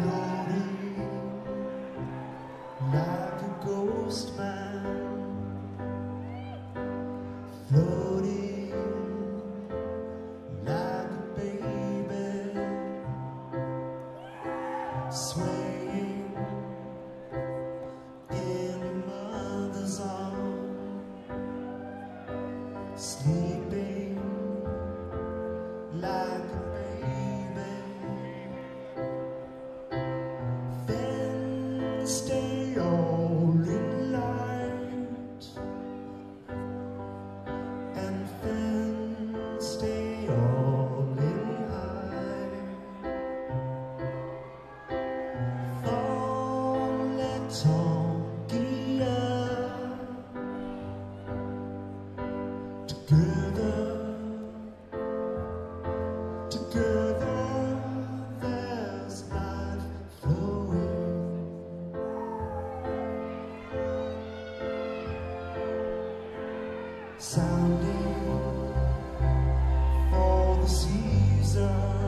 floating like a ghost man, stay all in light and then stay all in high. Together, Sounding for the season.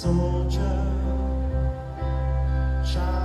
soldier, child.